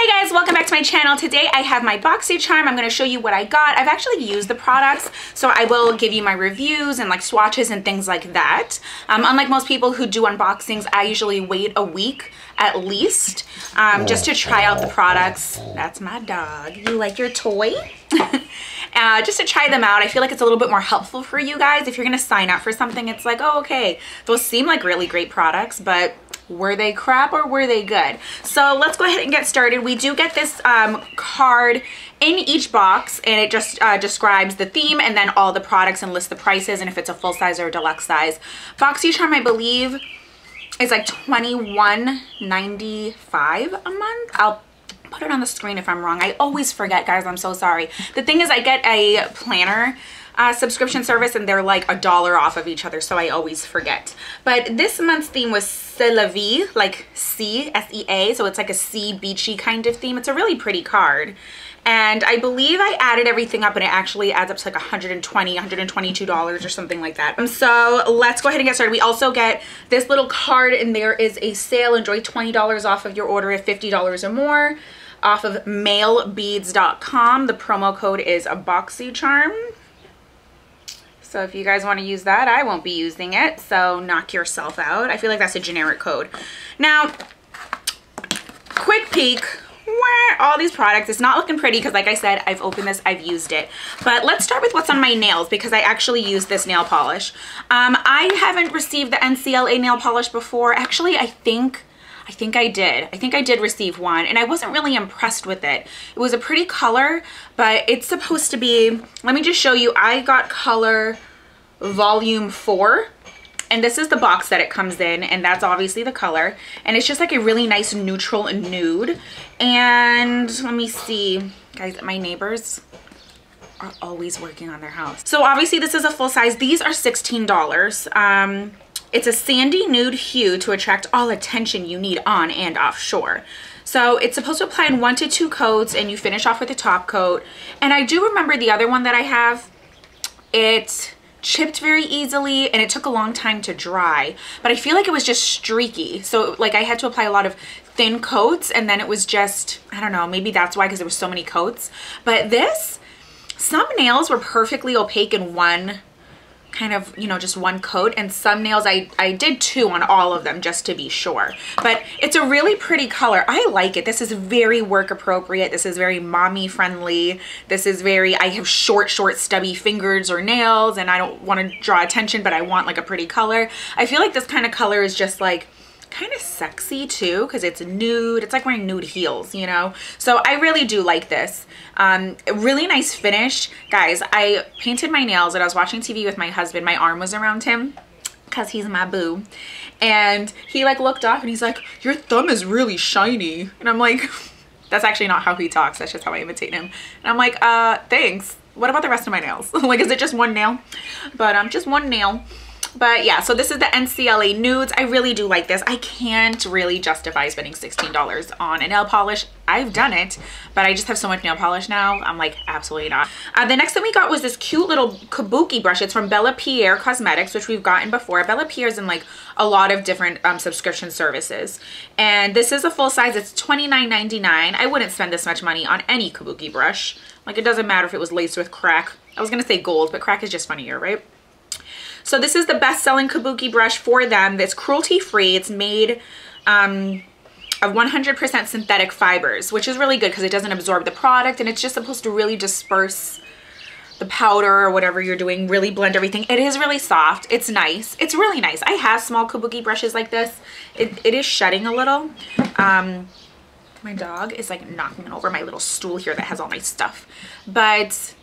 Hey guys, welcome back to my channel. Today I have my BoxyCharm. I'm going to show you what I got. I've actually used the products, so I will give you my reviews and like swatches and things like that. Um, unlike most people who do unboxings, I usually wait a week at least um, just to try out the products. That's my dog. You like your toy? uh, just to try them out. I feel like it's a little bit more helpful for you guys. If you're going to sign up for something, it's like, oh, okay, those seem like really great products, but were they crap or were they good? So let's go ahead and get started. We do get this um, card in each box and it just uh, describes the theme and then all the products and lists the prices and if it's a full size or a deluxe size. BoxyCharm, I believe, is like $21.95 a month. I'll put it on the screen if I'm wrong. I always forget, guys. I'm so sorry. The thing is I get a planner uh, subscription service and they're like a dollar off of each other so I always forget. But this month's theme was C'est la vie, like sea, S-E-A, so it's like a sea beachy kind of theme. It's a really pretty card. And I believe I added everything up and it actually adds up to like 120 $122 or something like that. So let's go ahead and get started. We also get this little card and there is a sale. Enjoy $20 off of your order at $50 or more off of mailbeads.com. The promo code is a BoxyCharm. So if you guys want to use that, I won't be using it. So knock yourself out. I feel like that's a generic code. Now, quick peek all these products. It's not looking pretty because like I said, I've opened this, I've used it. But let's start with what's on my nails because I actually use this nail polish. Um, I haven't received the NCLA nail polish before. Actually, I think I think I did. I think I did receive one and I wasn't really impressed with it. It was a pretty color, but it's supposed to be, let me just show you, I got color volume four and this is the box that it comes in and that's obviously the color and it's just like a really nice neutral nude and let me see guys my neighbors are always working on their house so obviously this is a full size these are $16 um it's a sandy nude hue to attract all attention you need on and offshore. So it's supposed to apply in one to two coats and you finish off with a top coat. And I do remember the other one that I have, it chipped very easily and it took a long time to dry, but I feel like it was just streaky. So like I had to apply a lot of thin coats and then it was just, I don't know, maybe that's why because there was so many coats. But this, some nails were perfectly opaque in one kind of, you know, just one coat and some nails I, I did two on all of them just to be sure. But it's a really pretty color. I like it. This is very work appropriate. This is very mommy friendly. This is very, I have short, short stubby fingers or nails and I don't want to draw attention, but I want like a pretty color. I feel like this kind of color is just like, kind of sexy too because it's nude it's like wearing nude heels you know? So i really do like this. Um really nice finish. Guys i painted my nails and i was watching tv with my husband. My arm was around him because he's my boo. And he like looked off and he's like your thumb is really shiny. And i'm like that's actually not how he talks. That's just how i imitate him. And i'm like uh thanks. What about the rest of my nails? Like is it just one nail? But um just one nail but yeah, so this is the NCLA Nudes. I really do like this. I can't really justify spending $16 on a nail polish. I've done it, but I just have so much nail polish now. I'm like, absolutely not. Uh, the next thing we got was this cute little kabuki brush. It's from Bella Pierre Cosmetics, which we've gotten before. Bella Pierre's in like a lot of different um, subscription services. And this is a full size. It's $29.99. I wouldn't spend this much money on any kabuki brush. Like it doesn't matter if it was laced with crack. I was gonna say gold, but crack is just funnier, right? So this is the best-selling kabuki brush for them that's cruelty-free. It's made um, of 100% synthetic fibers, which is really good because it doesn't absorb the product and it's just supposed to really disperse the powder or whatever you're doing, really blend everything. It is really soft. It's nice. It's really nice. I have small kabuki brushes like this. It, it is shedding a little. Um, my dog is like knocking over my little stool here that has all my stuff. But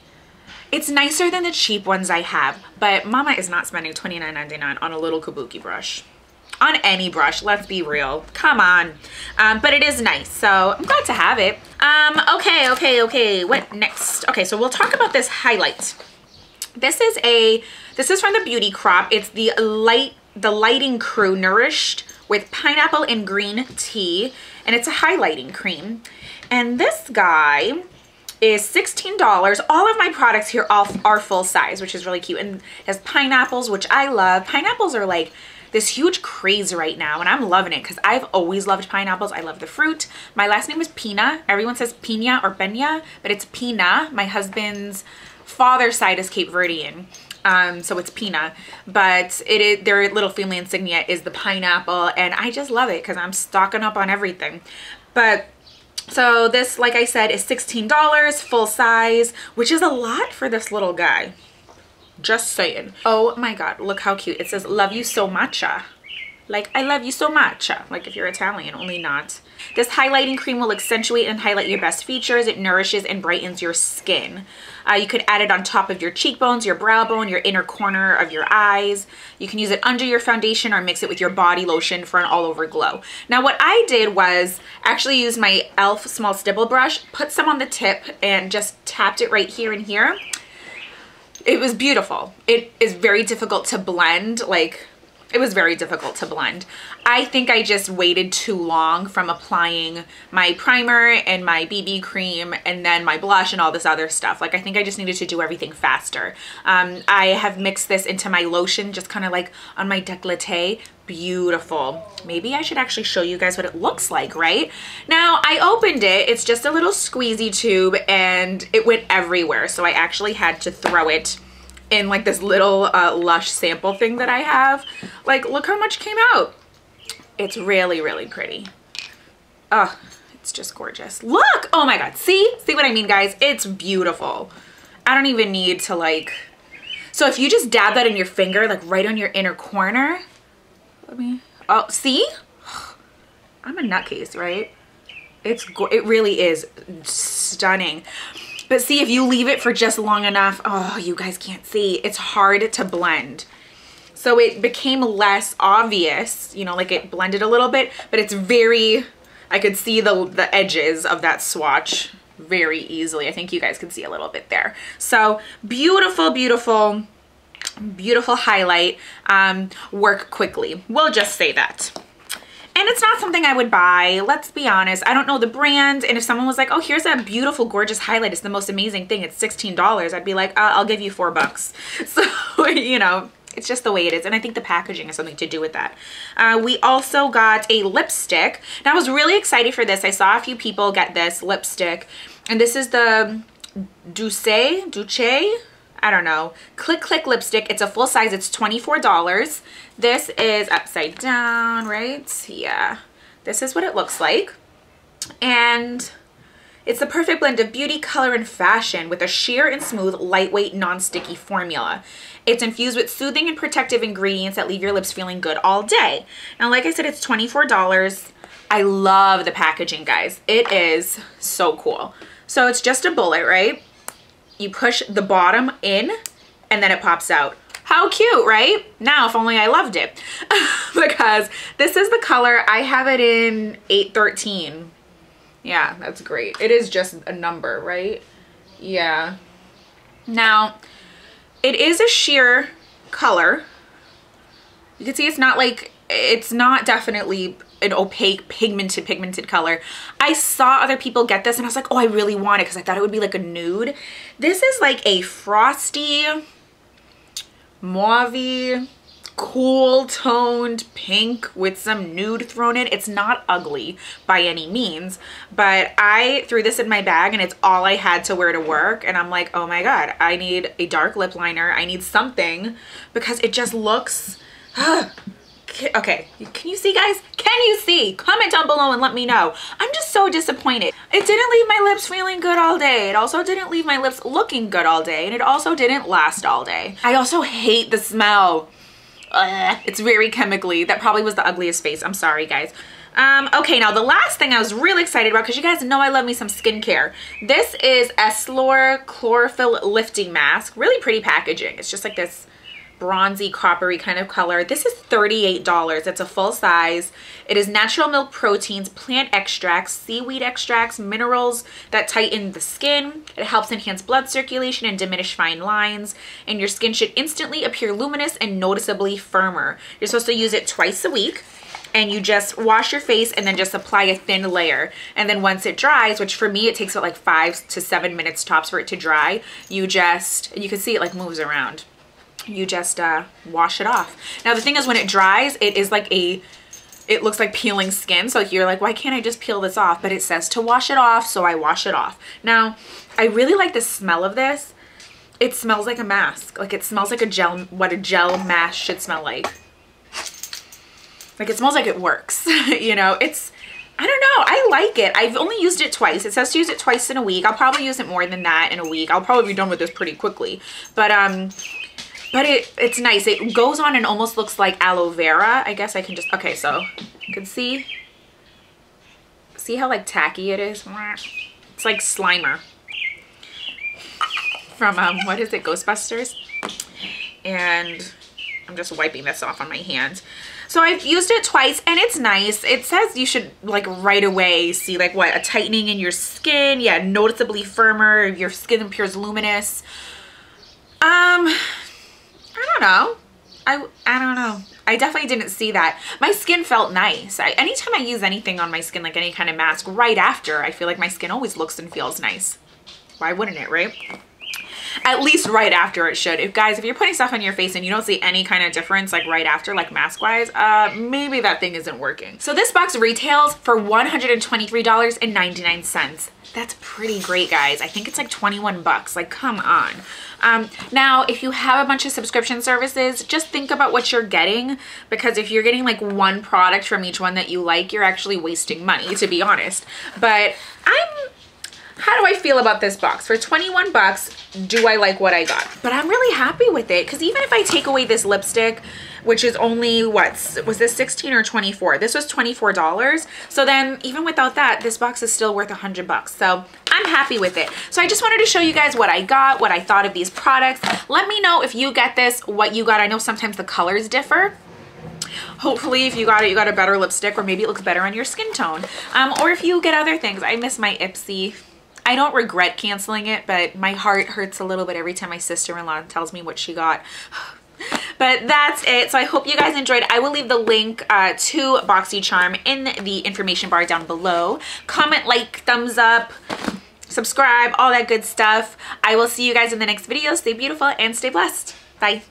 it's nicer than the cheap ones I have, but mama is not spending $29.99 on a little kabuki brush. On any brush, let's be real. Come on. Um, but it is nice, so I'm glad to have it. Um, okay, okay, okay, what next? Okay, so we'll talk about this highlight. This is a, this is from the Beauty Crop. It's the light, the Lighting Crew Nourished with pineapple and green tea, and it's a highlighting cream. And this guy, is $16. All of my products here are full size, which is really cute. And has pineapples, which I love. Pineapples are like this huge craze right now and I'm loving it because I've always loved pineapples. I love the fruit. My last name is Pina. Everyone says Pina or Pena, but it's Pina. My husband's father's side is Cape Verdean. Um, so it's Pina, but it is their little family insignia is the pineapple and I just love it because I'm stocking up on everything. But so this, like I said, is $16 full size, which is a lot for this little guy. Just saying. Oh my God, look how cute. It says, love you so much. Like, I love you so much. Like if you're Italian, only not. This highlighting cream will accentuate and highlight your best features. It nourishes and brightens your skin. Uh, you could add it on top of your cheekbones, your brow bone, your inner corner of your eyes. You can use it under your foundation or mix it with your body lotion for an all over glow. Now what I did was actually use my e.l.f. small stipple brush, put some on the tip and just tapped it right here and here. It was beautiful. It is very difficult to blend like it was very difficult to blend. I think I just waited too long from applying my primer and my BB cream and then my blush and all this other stuff. Like I think I just needed to do everything faster. Um, I have mixed this into my lotion just kind of like on my decollete. Beautiful. Maybe I should actually show you guys what it looks like, right? Now I opened it. It's just a little squeezy tube and it went everywhere. So I actually had to throw it in like this little uh, Lush sample thing that I have. Like, look how much came out. It's really, really pretty. Oh, it's just gorgeous. Look! Oh my God. See? See what I mean, guys? It's beautiful. I don't even need to like... So if you just dab that in your finger, like right on your inner corner. Let me... Oh, see? I'm a nutcase, right? It's it really is stunning. But see, if you leave it for just long enough, oh, you guys can't see. It's hard to blend. So it became less obvious, you know, like it blended a little bit, but it's very, I could see the, the edges of that swatch very easily. I think you guys can see a little bit there. So beautiful, beautiful, beautiful highlight. Um, work quickly. We'll just say that. And it's not something I would buy, let's be honest. I don't know the brand, and if someone was like, oh, here's a beautiful, gorgeous highlight, it's the most amazing thing, it's $16, I'd be like, uh, I'll give you four bucks. So, you know, it's just the way it is. And I think the packaging has something to do with that. Uh, we also got a lipstick. Now I was really excited for this. I saw a few people get this lipstick. And this is the Duce, Duce, I don't know. Click Click lipstick. It's a full size. It's $24. This is upside down, right? Yeah. This is what it looks like. And it's the perfect blend of beauty, color, and fashion with a sheer and smooth, lightweight, non-sticky formula. It's infused with soothing and protective ingredients that leave your lips feeling good all day. Now, like I said, it's $24. I love the packaging, guys. It is so cool. So it's just a bullet, right? You push the bottom in and then it pops out. How cute, right? Now, if only I loved it. because this is the color. I have it in 813. Yeah, that's great. It is just a number, right? Yeah. Now, it is a sheer color. You can see it's not like, it's not definitely an opaque pigmented pigmented color. I saw other people get this and i was like oh i really want it because i thought it would be like a nude. This is like a frosty mauve cool toned pink with some nude thrown in. It's not ugly by any means but i threw this in my bag and it's all i had to wear to work. And i'm like oh my god i need a dark lip liner. I need something because it just looks okay can you see guys? Can you see? Comment down below and let me know. I'm just so disappointed. It didn't leave my lips feeling good all day. It also didn't leave my lips looking good all day and it also didn't last all day. I also hate the smell. Ugh, it's very chemically. That probably was the ugliest face. I'm sorry guys. Um, okay, now the last thing I was really excited about, because you guys know I love me some skincare. This is Essilor Chlorophyll Lifting Mask. Really pretty packaging. It's just like this bronzy coppery kind of color. This is $38. It's a full size. It is natural milk proteins, plant extracts, seaweed extracts, minerals that tighten the skin. It helps enhance blood circulation and diminish fine lines. And your skin should instantly appear luminous and noticeably firmer. You're supposed to use it twice a week and you just wash your face and then just apply a thin layer. And then once it dries, which for me, it takes about like five to seven minutes tops for it to dry, you just, you can see it like moves around you just uh, wash it off. Now the thing is when it dries, it is like a, it looks like peeling skin. So you're like, why can't I just peel this off? But it says to wash it off, so I wash it off. Now, I really like the smell of this. It smells like a mask. Like it smells like a gel, what a gel mask should smell like. Like it smells like it works, you know, it's, I don't know. I like it. I've only used it twice. It says to use it twice in a week. I'll probably use it more than that in a week. I'll probably be done with this pretty quickly. But um, but it it's nice. It goes on and almost looks like aloe vera. I guess I can just, okay, so you can see, see how like tacky it is? It's like Slimer from, um, what is it, Ghostbusters? And I'm just wiping this off on my hand. So I've used it twice and it's nice. It says you should like right away see like what, a tightening in your skin. Yeah, noticeably firmer. Your skin appears luminous. Don't know. I, I don't know. I definitely didn't see that. My skin felt nice. I, anytime I use anything on my skin, like any kind of mask, right after, I feel like my skin always looks and feels nice. Why wouldn't it, right? At least right after it should. If guys, if you're putting stuff on your face and you don't see any kind of difference like right after, like mask wise, uh, maybe that thing isn't working. So this box retails for $123.99. That's pretty great, guys. I think it's like 21 bucks. Like, come on. Um, now, if you have a bunch of subscription services, just think about what you're getting because if you're getting like one product from each one that you like, you're actually wasting money, to be honest. But I'm how do I feel about this box? For 21 bucks, do I like what I got? But I'm really happy with it because even if I take away this lipstick, which is only, what, was this 16 or 24? This was $24. So then even without that, this box is still worth 100 bucks. So I'm happy with it. So I just wanted to show you guys what I got, what I thought of these products. Let me know if you get this, what you got. I know sometimes the colors differ hopefully if you got it you got a better lipstick or maybe it looks better on your skin tone um, or if you get other things I miss my Ipsy I don't regret canceling it, but my heart hurts a little bit every time my sister-in-law tells me what she got. But that's it. So I hope you guys enjoyed. I will leave the link uh, to BoxyCharm in the information bar down below. Comment, like, thumbs up, subscribe, all that good stuff. I will see you guys in the next video. Stay beautiful and stay blessed. Bye.